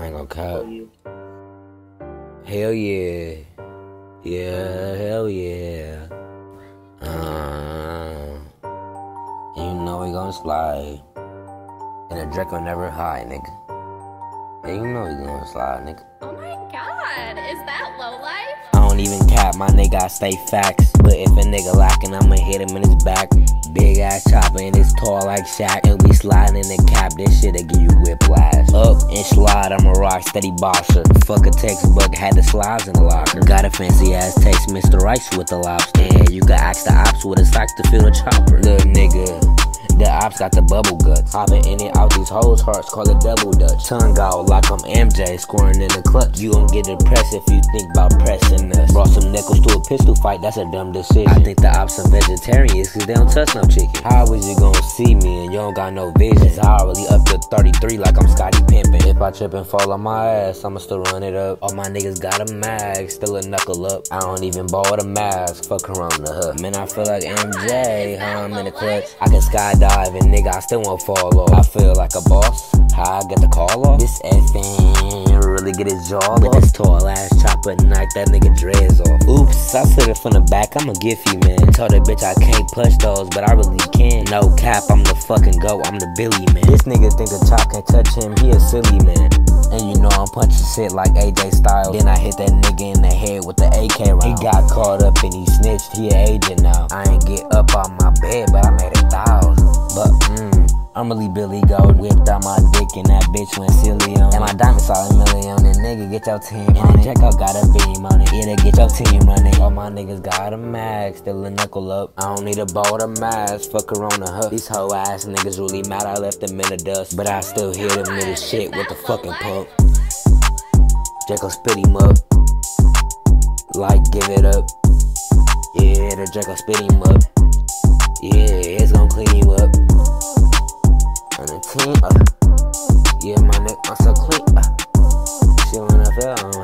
I ain't gonna cut. Hell yeah. Yeah, hell yeah. Uh, you know we gonna slide. And the Draco never hide, nigga. Yeah, you know we gonna slide, nigga. Oh my god, is that low life? I don't even cap, my nigga, I stay facts. But if a nigga lacking, I'ma hit him in his back. Big ass chopper and it's tall like Shaq. And we sliding in the cap, this shit'll give you whiplash. Up and slide, I'm a rock steady boxer. Fuck a textbook, had the slides in the locker. Got a fancy ass taste, Mr. Rice with the lobster. And you can ask the ops what it's like to feel the chopper. Little nigga. The ops got the bubble guts. Hopping in and out these hoes' hearts, call it double dutch. Tongue out like I'm MJ, scoring in the clutch. You gon' get depressed if you think about pressing us. Brought some nickels to a pistol fight, that's a dumb decision. I think the ops some vegetarians, cause they don't touch no chicken. How is you gon' see me and you don't got no vision? I really up to 33 like I'm Scottie Pippen. If I trip and fall on my ass, I'ma still run it up. All my niggas got a mag, still a knuckle up. I don't even ball with a mask, fuck around the hood. Man, I feel like MJ, how I'm in the clutch. I can skydive and nigga, I still won't fall off. I feel like a boss. How I get the call off? This FN really get his jaw off. With this tall ass chopper, knock that nigga dreads off. Oops, I slid it from the back. I'ma you, man. Told that bitch I can't push those, but I really can. No cap, I'm the fucking go. I'm the Billy man. This nigga think the chop can touch him. He a silly man. And you know I'm punching shit like AJ Styles. Then I hit that nigga in the head with the AK round. He got caught up and he snitched. He a agent now. I ain't get up on my bed, but I made a thousand. But mmm. I'm really Billy Gold, whipped out my dick and that bitch went silly on And my diamond a million on it, nigga, get your team on it Check out, got a beam on it, yeah, get your team running. All my niggas got a mag, still a knuckle up. I don't need a or a mask, on the hook These hoe ass niggas really mad I left them in the dust. But I still hear them niggas shit with the fucking pump. Draco spit him up. Like, give it up. Yeah, the Draco spit him up yeah, it's gonna clean you up. On the team, uh. Yeah, my neck, my so clean, uh. up. wanna feel,